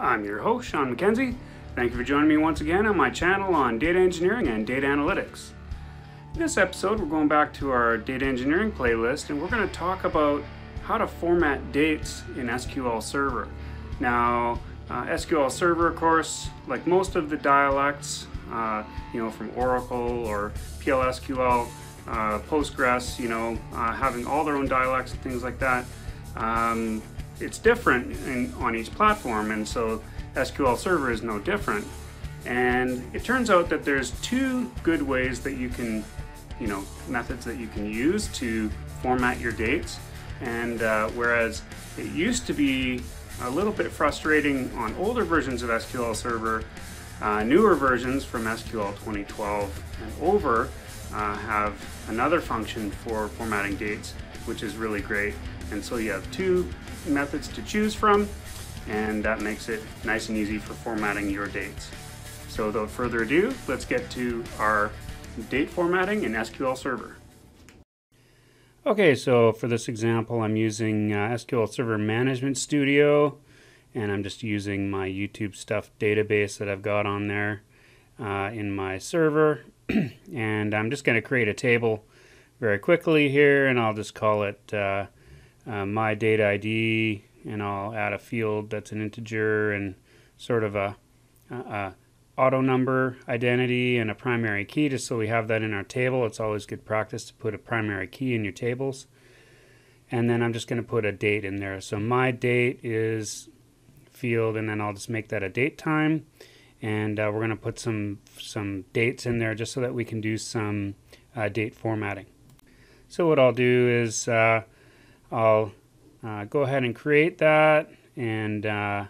I'm your host, Sean MacKenzie. Thank you for joining me once again on my channel on data engineering and data analytics. In this episode, we're going back to our data engineering playlist and we're going to talk about how to format dates in SQL Server. Now, uh, SQL Server, of course, like most of the dialects, uh, you know, from Oracle or PLSQL, uh, Postgres, you know, uh, having all their own dialects and things like that. Um, it's different in, on each platform, and so SQL Server is no different. And it turns out that there's two good ways that you can, you know, methods that you can use to format your dates. And uh, whereas it used to be a little bit frustrating on older versions of SQL Server, uh, newer versions from SQL 2012 and over uh, have another function for formatting dates, which is really great. And so you have two methods to choose from, and that makes it nice and easy for formatting your dates. So without further ado, let's get to our date formatting in SQL Server. Okay, so for this example, I'm using uh, SQL Server Management Studio, and I'm just using my YouTube stuff database that I've got on there uh, in my server. and I'm just going to create a table very quickly here, and I'll just call it uh, uh, my data ID, and I'll add a field that's an integer and sort of a, a, a auto number identity and a primary key just so we have that in our table. It's always good practice to put a primary key in your tables. And then I'm just going to put a date in there. So my date is field and then I'll just make that a date time. And uh, we're going to put some some dates in there just so that we can do some uh, date formatting. So what I'll do is uh, I'll uh, go ahead and create that and uh,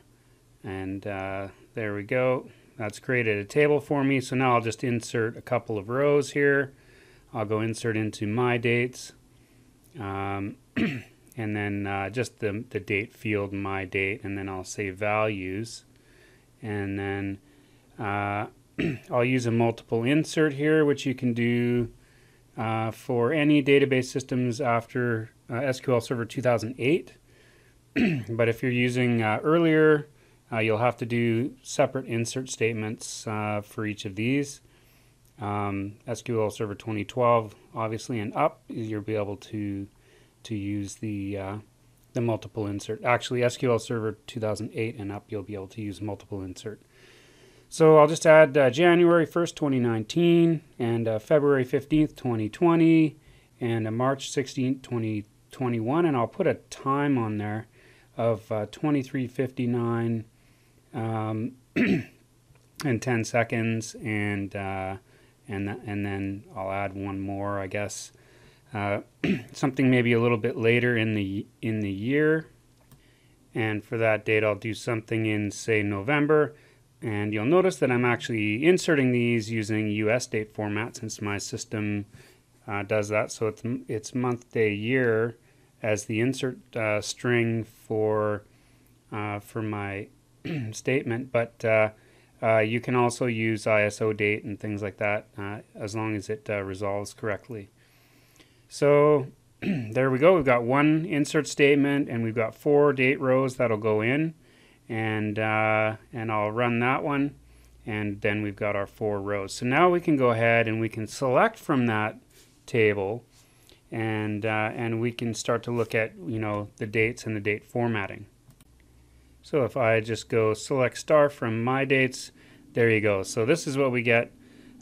and uh, there we go. That's created a table for me. So now I'll just insert a couple of rows here. I'll go insert into my dates um, and then uh, just the, the date field my date and then I'll say values. And then uh, I'll use a multiple insert here which you can do uh, for any database systems after uh, SQL Server 2008. but if you're using uh, earlier, uh, you'll have to do separate insert statements uh, for each of these. Um, SQL Server 2012, obviously, and up, you'll be able to to use the uh, the multiple insert. Actually, SQL Server 2008 and up, you'll be able to use multiple insert. So I'll just add uh, January 1st, 2019, and uh, February 15th, 2020, and uh, March 16th, 2021, and I'll put a time on there of uh, 23:59 um, and 10 seconds, and uh, and and then I'll add one more, I guess, uh, something maybe a little bit later in the in the year, and for that date I'll do something in say November. And you'll notice that I'm actually inserting these using US date format since my system uh, does that. So it's, it's month, day, year as the insert uh, string for, uh, for my statement. But uh, uh, you can also use ISO date and things like that as long as it resolves correctly. So there we go. We've got one insert statement and we've got four date rows that'll go in and uh, and I'll run that one and then we've got our four rows. So now we can go ahead and we can select from that table and uh, and we can start to look at you know the dates and the date formatting. So if I just go select star from my dates, there you go. So this is what we get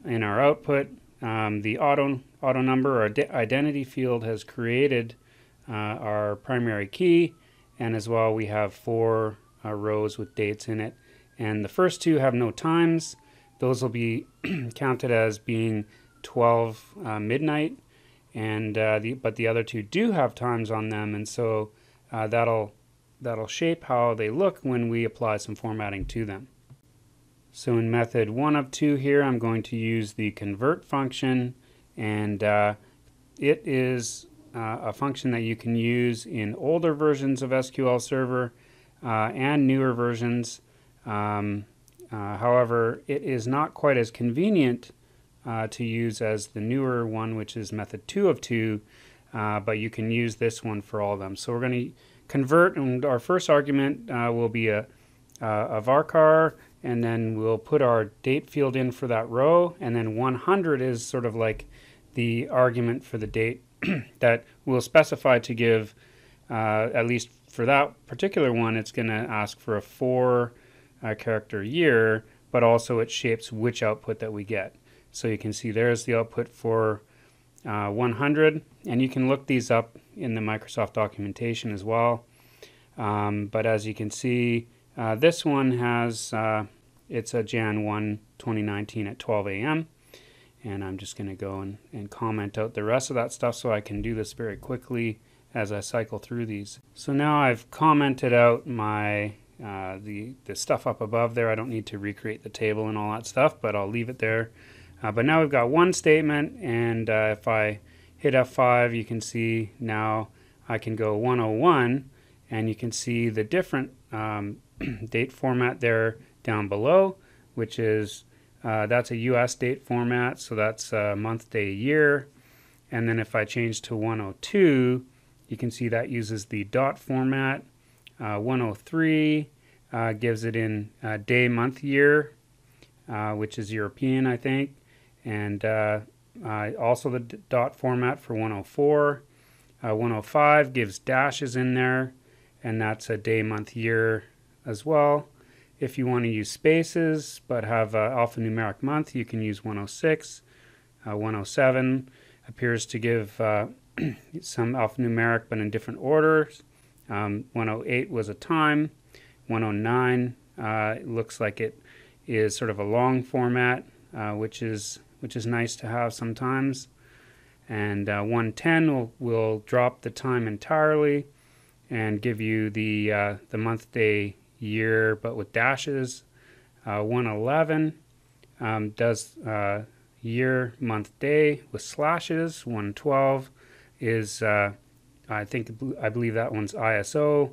in our output. Um, the auto auto number or identity field has created uh, our primary key, and as well we have four uh, rows with dates in it. And the first two have no times. Those will be counted as being 12 uh, midnight. And uh, the, but the other two do have times on them, and so uh, that'll that'll shape how they look when we apply some formatting to them. So in method one of two here, I'm going to use the convert function, and uh, it is uh, a function that you can use in older versions of SQL Server uh, and newer versions. Um, uh, however, it is not quite as convenient uh, to use as the newer one, which is method 2 of 2, uh, but you can use this one for all of them. So we're going to convert, and our first argument uh, will be a, uh, varchar, and then we'll put our date field in for that row, and then 100 is sort of like the argument for the date that we'll specify to give, uh, at least for that particular one, it's going to ask for a four uh, character year, but also it shapes which output that we get. So you can see there's the output for uh, 100, and you can look these up in the Microsoft documentation as well. Um, but as you can see, uh, this one has, uh, it's a Jan 1, 2019 at 12 a.m. And I'm just going to go and, and comment out the rest of that stuff so I can do this very quickly as I cycle through these. So now I've commented out my uh, the, the stuff up above there. I don't need to recreate the table and all that stuff, but I'll leave it there. Uh, but now we've got one statement, and uh, if I hit F5, you can see now I can go 101, and you can see the different um, date format there down below, which is uh, that's a US date format, so that's month, day, year. And then if I change to 102, you can see that uses the dot format. Uh, 103 uh, gives it in uh, day, month, year, which is European, I think. And uh, also the dot format for 104. 105 gives dashes in there, and that's a day, month, year as well. If you want to use spaces but have alphanumeric month, you can use 106. 107 appears to give some alphanumeric but in different orders. Um, 108 was a time. 109 uh, looks like it is sort of a long format, uh, which is which is nice to have sometimes. And uh, 110 will, will drop the time entirely and give you the uh, the month, day, year, but with dashes. Uh, 111 um, does uh, year, month, day with slashes. 112 is uh, I think I believe that one's ISO,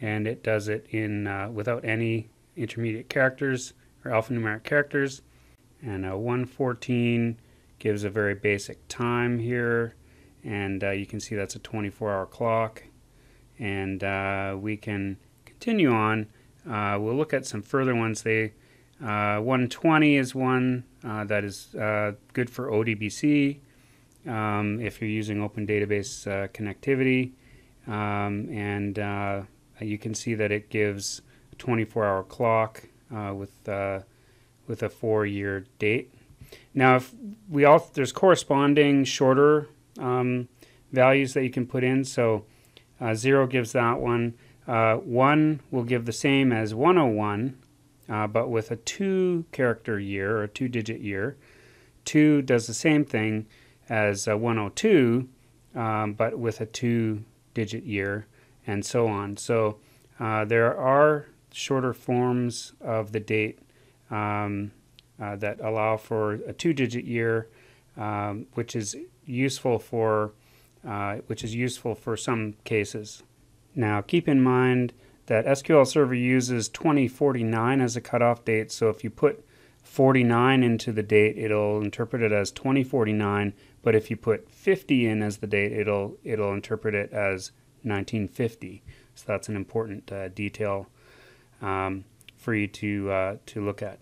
and it does it in uh, without any intermediate characters or alphanumeric characters. And uh, 114 gives a very basic time here, and uh, you can see that's a 24-hour clock. And uh, we can continue on. Uh, we'll look at some further ones. They 120 is one that is good for ODBC um, if you're using open database uh, connectivity. Um, and uh, you can see that it gives a 24-hour clock uh, with uh, with a four-year date. Now, if we all there's corresponding shorter um, values that you can put in. So uh, zero gives that one. Uh, one will give the same as 101, but with a two-character year or a two-digit year. Two does the same thing as 102, um, but with a two digit year, and so on. So uh, there are shorter forms of the date um, uh, that allow for a two digit year, um, which is useful for uh, which is useful for some cases. Now keep in mind that SQL Server uses 2049 as a cutoff date, so if you put 49 into the date, it'll interpret it as 2049, but if you put 50 in as the date, it'll it'll interpret it as 1950. So that's an important uh, detail um, for you to uh, to look at.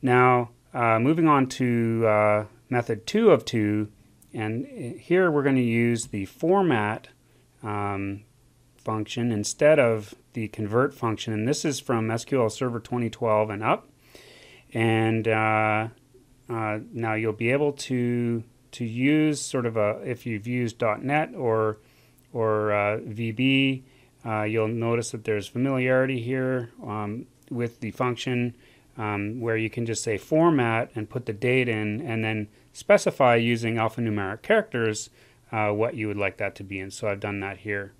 Now, uh, moving on to uh, method two of two, and here we're going to use the format um, function instead of the convert function, and this is from SQL Server 2012 and up. And uh, uh, now you'll be able to to use sort of a if you've used .NET or or uh, VB, uh, you'll notice that there's familiarity here um, with the function um, where you can just say format and put the date in and then specify using alphanumeric characters uh, what you would like that to be in. So I've done that here.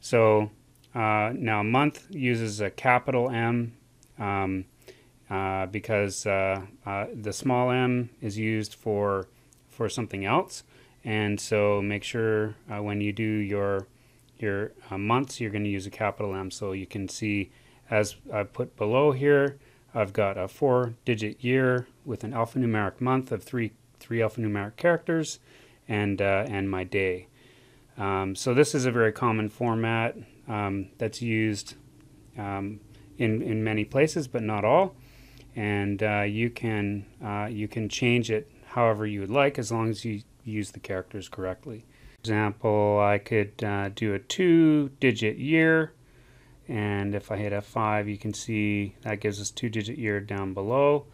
So uh, now month uses a capital M um, uh, because uh, the small m is used for for something else. And so make sure uh, when you do your your uh, months, you're going to use a capital M. So you can see as I put below here, I've got a four digit year with an alphanumeric month of three, three alphanumeric characters and, uh, and my day. Um, so this is a very common format um, that's used um, in, in many places, but not all. And uh, you can uh, you can change it however you would like as long as you use the characters correctly. For example, I could uh, do a two-digit year, and if I hit F5, you can see that gives us two-digit year down below.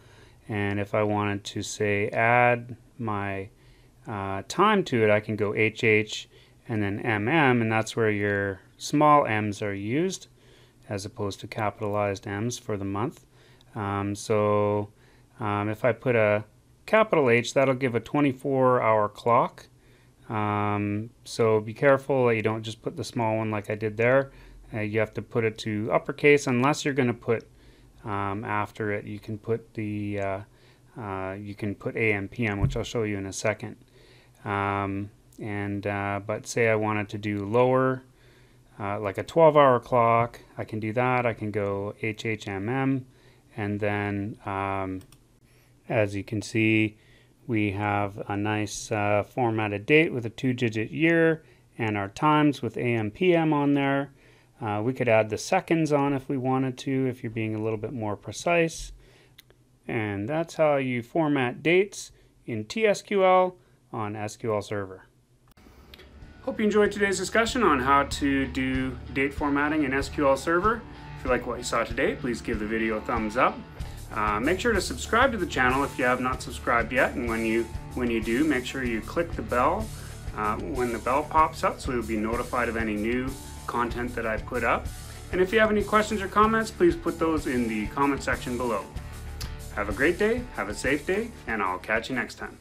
And if I wanted to say add my uh, time to it, I can go HH and then MM, and that's where your small m's are used as opposed to capitalized m's for the month. Um, so um, if I put a capital H, that'll give a 24 hour clock. Um, so be careful that you don't just put the small one like I did there. Uh, you have to put it to uppercase unless you're going to put um, after it. You can put the uh, uh, you can put AM PM, which I'll show you in a second. Um, and uh, but say I wanted to do lower, uh, like a 12-hour clock, I can do that. I can go HHMM, and then um, as you can see, we have a nice uh, formatted date with a two-digit year and our times with AM PM on there. Uh, we could add the seconds on if we wanted to, if you're being a little bit more precise. And that's how you format dates in TSQL on SQL Server. Hope you enjoyed today's discussion on how to do date formatting in SQL Server. If you like what you saw today, please give the video a thumbs up. Uh, make sure to subscribe to the channel if you have not subscribed yet, and when you when you do, make sure you click the bell uh, when the bell pops up so you'll be notified of any new content that I put up. And if you have any questions or comments, please put those in the comment section below. Have a great day, have a safe day, and I'll catch you next time.